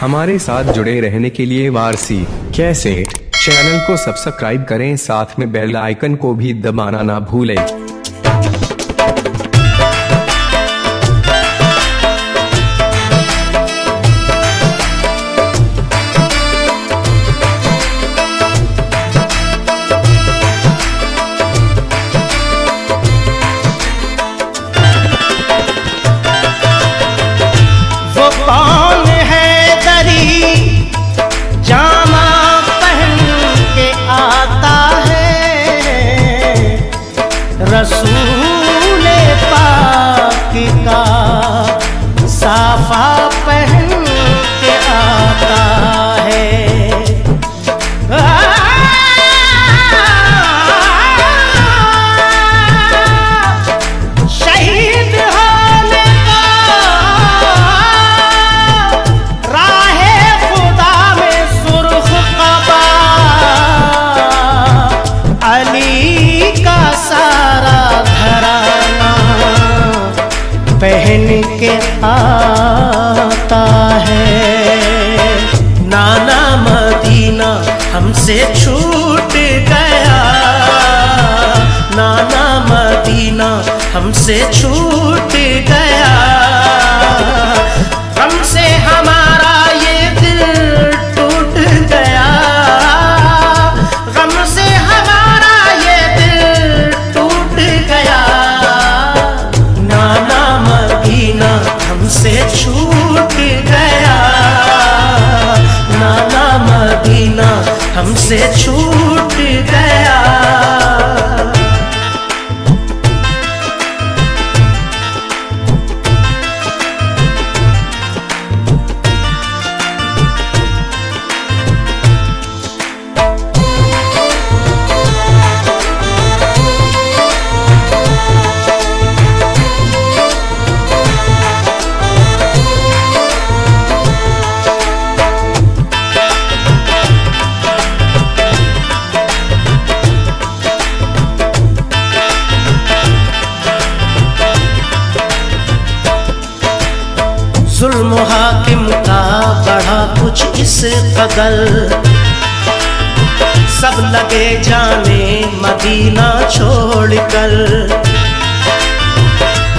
हमारे साथ जुड़े रहने के लिए वारसी। कैसे? चैनल को सब्सक्राइब करें, साथ में बेल आइकन को भी दबाना ना भूलें। पहन के आता है। नाना मदीना हमसे छूट गया। नाना मदीना हमसे छूट हमसे छूट गया कुछ इस कदर सब लगे जाने मदीना छोड़कर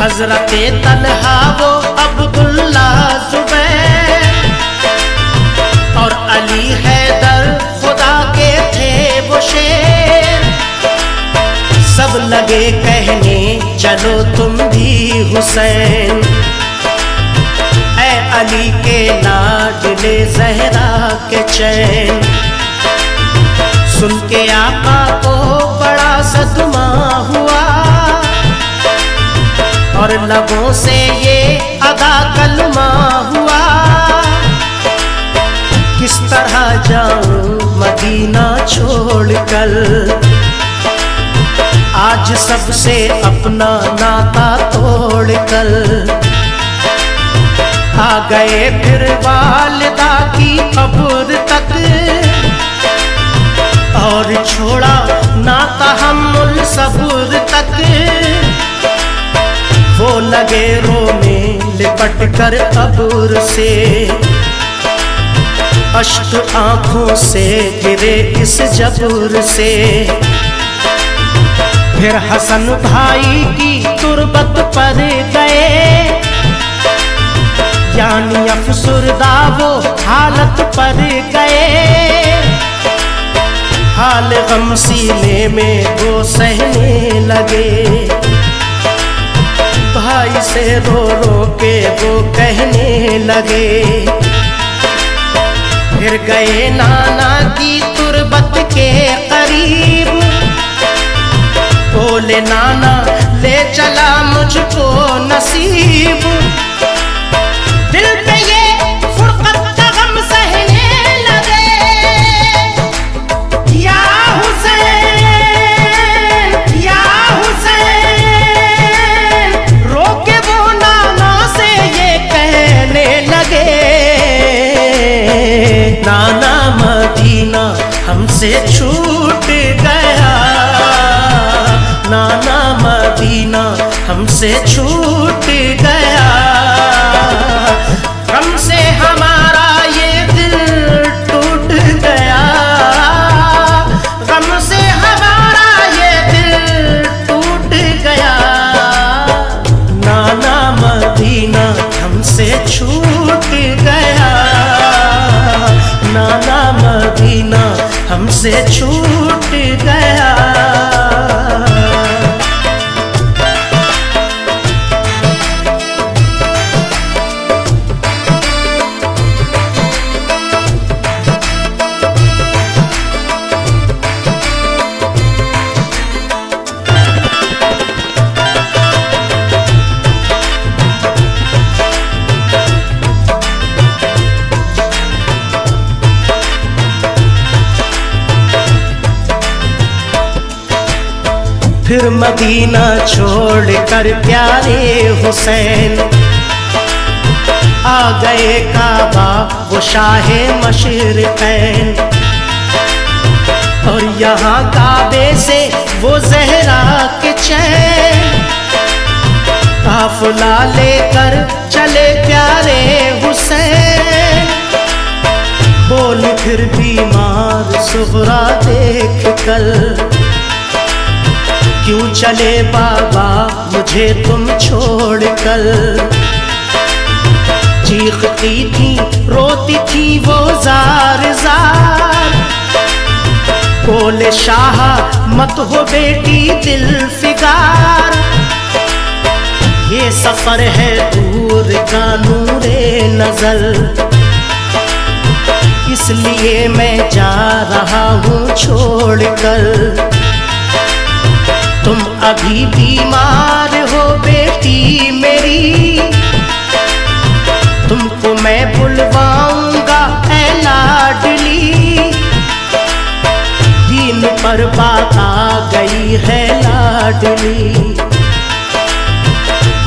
हज़रत तलहा वो अब्दुल्ला जुबैर। और अली हैदर खुदा के थे वो शेर। सब लगे कहने, चलो तुम भी हुसैन। अली के लाडले जहरा के चैन। सुन के आका को बड़ा सदमा हुआ। और लबों से ये अदा कलमा हुआ। किस तरह जाऊँ मदीना छोड़कर आज सबसे अपना नाता तोड़कर आ गए फिर वालदा की कब्र तक। और छोड़ा नाता हम सबूर तक। वो लगे रोने लिपट कर कब्र से। अष्ट आँखों से गिरे इस जबूर से। फिर हसन भाई की तुरबत पर गए। यानी अफसुरदा वो हालत पर गए। हाल गम सीने में वो सहने लगे। भाई से रो रो के वो कहने लगे। फिर गए नाना की तुरबत के करीब। बोले, नाना, ले चला मुझको नसीब। नाना मदीना हमसे छूट गया। नाना मदीना हमसे छूट हमसे छूट गया। फिर मदीना छोड़ कर प्यारे हुसैन। आ गए काबा, वो शाहे मशर पैन। और यहाँ काबे से वो जहरा के चैन। काफला लेकर चले प्यारे हुसैन। बोल फिर बीमार सुहरा देख कर क्यों चले बाबा? मुझे तुम छोड़ कर चीखती थी, रोती थी वो जार जार बोले, शाह, मत हो बेटी, दिल फिगार। ये सफ़र है दूर का नूरे नज़र। इसलिए मैं जा रहा हूँ छोड़ कर तुम अभी बीमार हो बेटी मेरी। तुमको मैं बुलवाऊँगा ऐ लाडली। दिन पर बात आ गई है लाडली।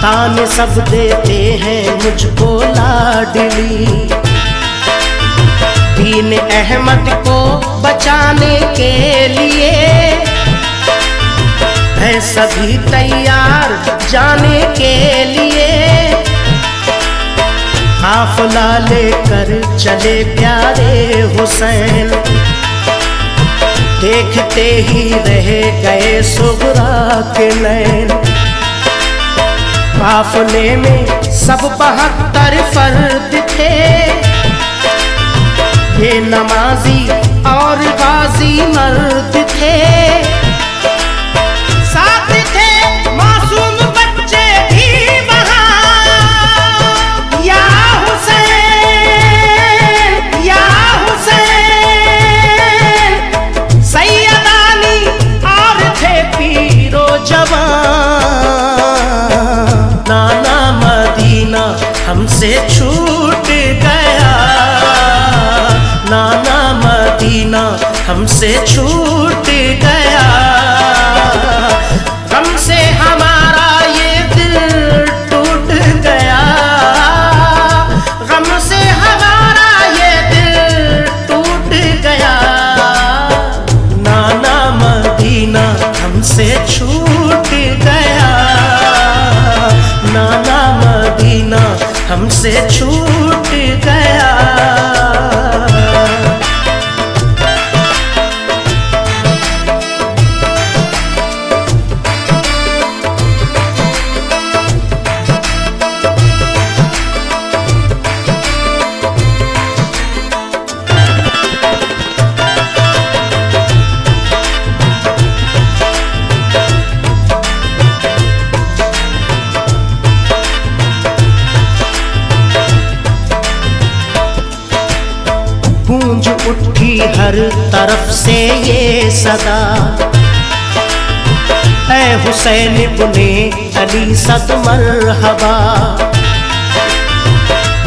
तान सब देते हैं मुझको लाडली। दीन अहमद को बचाने के लिए है सभी तैयार जाने के लिए। काफला लेकर चले प्यारे हुसैन। देखते ही रह गए सुगरा के नैन काफले में सब बहत्तर फर्द थे। ये नमाजी और गाजी मर्द थे। हमसे छूट गया। नाना मदीना हमसे छूट हमसे छूट सदा। ऐ हुसैन बुने अली, सद मरहबा।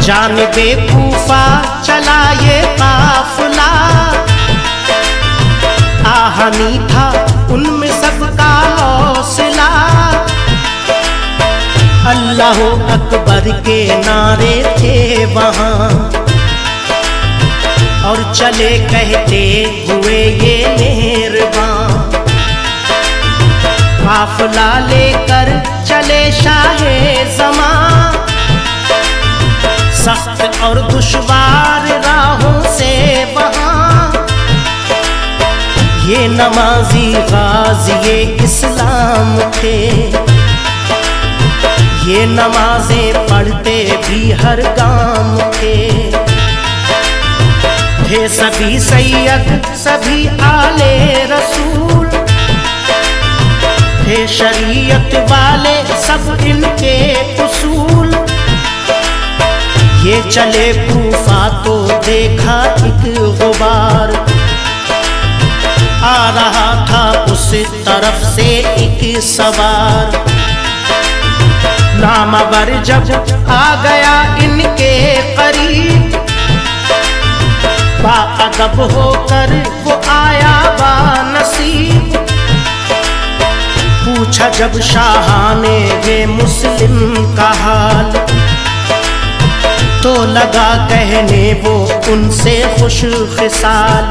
जान बेकूफा चला ये काफला। आहनी था उनमें सबका हौसला। अल्लाह अकबर के नारे थे वहाँ। और चले कहते हुए ये मेहरबान। काफला लेकर चले शाहे जमा सख्त और दुश्वार राहों से वहाँ ये नमाजी गाजी इस्लाम थे। ये नमाजें पढ़ते भी हर गाँव थे। थे सभी सैयद, सभी आले रसूल। थे शरीयत वाले सब इनके उसूल। ये चले कूफा तो देखा एक गुबार। आ रहा था उस तरफ़ से एक सवार। नामवर जब आ गया इनके करीब बाअदब होकर वो आया बा नसीब पूछा जब शाह ने ये मुस्लिम, का हाल? तो लगा कहने, वो उनसे खुश खिसाल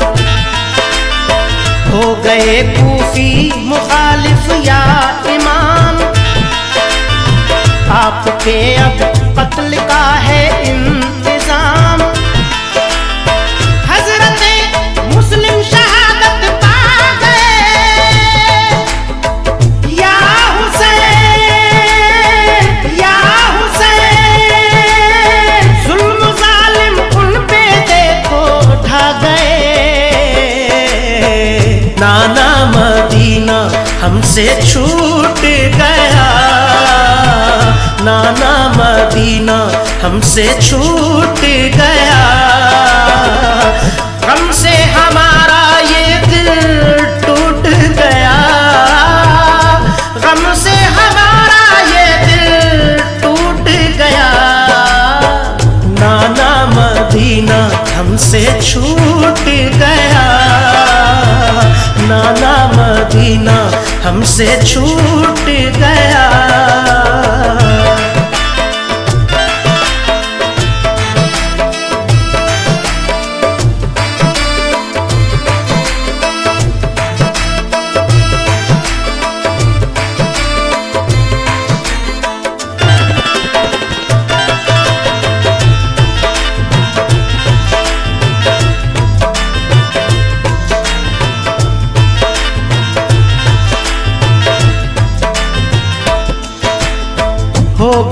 हो गए कूफी मुखालिफ या इमाम। आपके अब कत्ल का है हमसे छूट गया। नाना मदीना हमसे छूट गया। हमसे छूट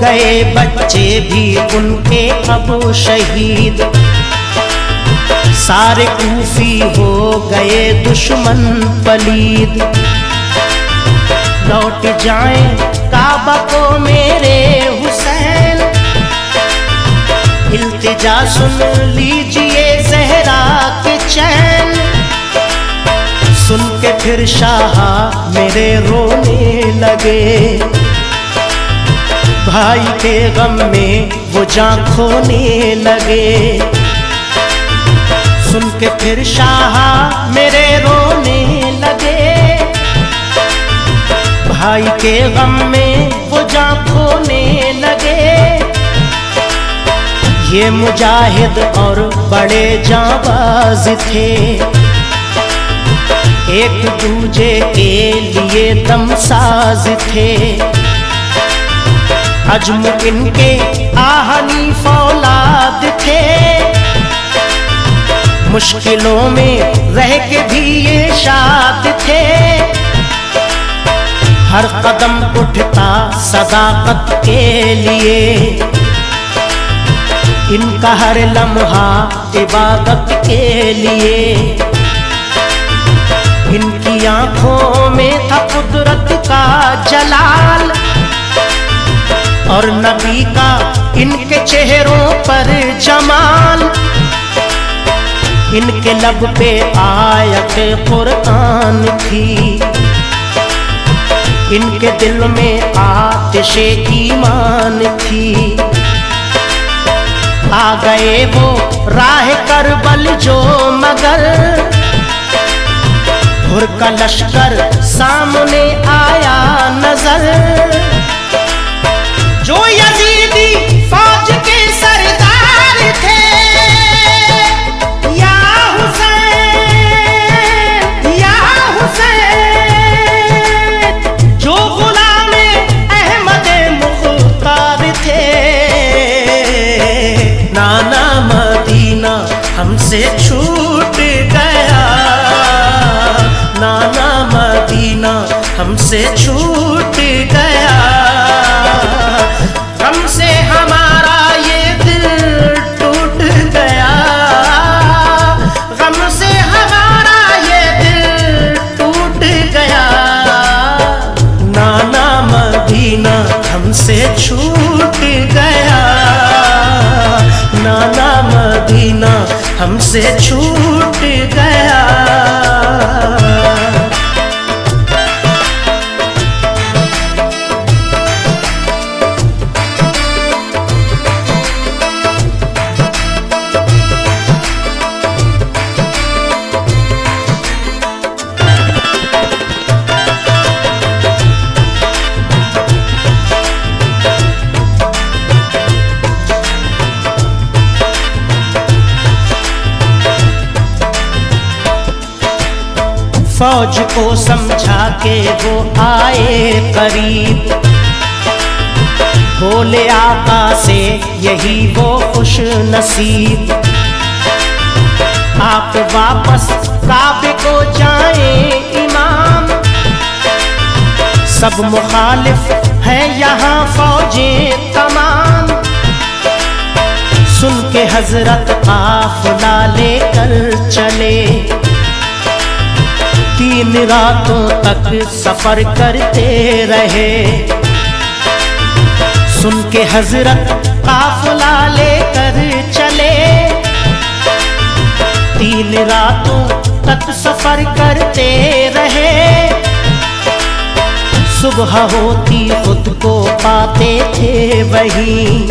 गए बच्चे भी उनके अब शहीद। सारे कूफी हो गए दुश्मन पलीद। लौट जाए काबा को मेरे हुसैन। इल्तिजा सुन लीजिए जहरा के चैन। सुन के फिर शाह मेरे रोने लगे। भाई के गम में वो जा खोने लगे। सुन के फिर शाह मेरे रोने लगे। भाई के गम में वो जा खोने लगे। ये मुजाहिद और बड़े जाबाज थे। एक दूजे के लिए दमसाज थे। अजम इनके आहनी फौलाद थे। मुश्किलों में रह के भी ये शाद थे। हर कदम उठता सदाकत के लिए। इनका हर लम्हा इबादत के लिए। इनकी आँखों में था कुदरत का जलाल और नबी का इनके चेहरों पर जमाल। इनके लब पे आयत कुरान थी। इनके दिल में आतिश ईमान थी। आ गए वो राह करबल जो मगर। हुर का लश्कर सामने आया नज़र। हमसे छूट गया फौज को समझा के वो आए करीब। बोले आका से यही वो खुश नसीब। आप वापस काबे को जाए इमाम। सब मुखालिफ है यहाँ फौजें तमाम। सुन के हज़रत आप काफला लेकर चले। तीन रातों तक सफ़र करते रहे। सुन के हज़रत काफला लेकर चले। तीन रातों तक सफ़र करते रहे। सुबह होती खुद को पाते थे वही।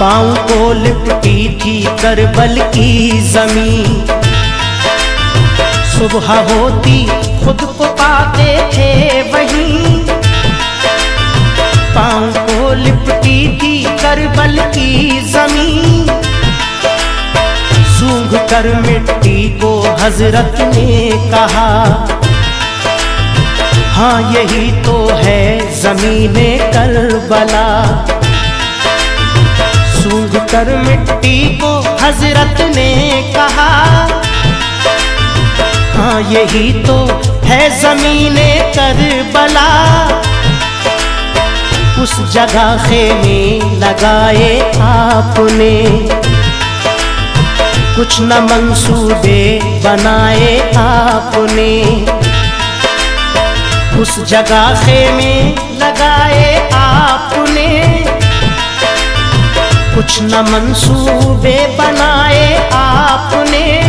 पाँव को लिपटी थी करबल की ज़मीन सुबह होती खुद को पाते थे वहीं। पाँव को लिपटी थी करबल की ज़मीन। सूंघ कर मिट्टी को हज़रत ने कहा हाँ यही तो है जमीने करबला। सूंघ कर मिट्टी को हज़रत ने कहा हाँ यही तो है जमीने करबला उस जगह खेमे लगाए आपने। कुछ न मंसूबे बनाए आपने। उस जगह खेमे लगाए आपने। कुछ न मंसूबे बनाए आपने।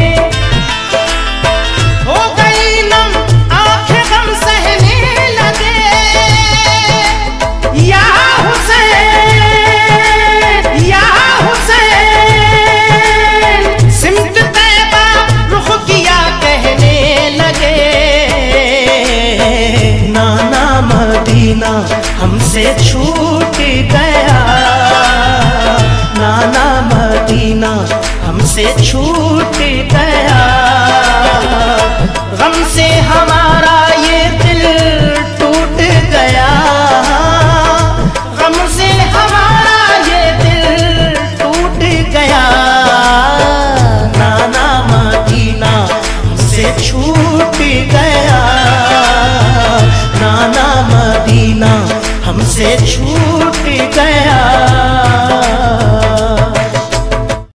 मदीना हमसे छूट गया। नाना मदीना हमसे छूट गया। गम से हमारा हमसे छूट गया।